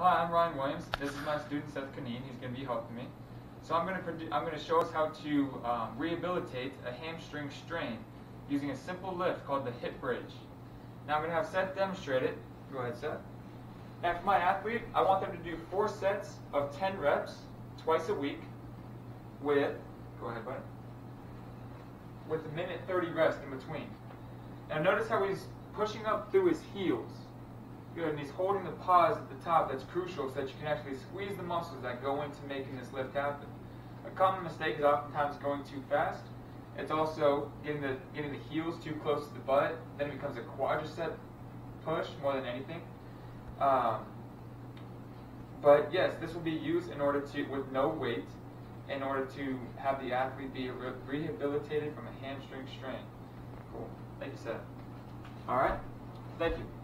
Hi, I'm Ryan Williams. This is my student Seth Kaneen. He's going to be helping me. So I'm going to I'm going to show us how to um, rehabilitate a hamstring strain using a simple lift called the hip bridge. Now I'm going to have Seth demonstrate it. Go ahead, Seth. Now for my athlete, I want them to do four sets of 10 reps twice a week with, go ahead, buddy, with a minute 30 rest in between. Now notice how he's pushing up through his heels. Good, and he's holding the pause at the top. That's crucial so that you can actually squeeze the muscles that go into making this lift happen. A common mistake is oftentimes going too fast. It's also getting the getting the heels too close to the butt. Then it becomes a quadricep push more than anything. Um, but yes, this will be used in order to, with no weight, in order to have the athlete be re rehabilitated from a hamstring strain. Cool. Thank you, Seth. All right. Thank you.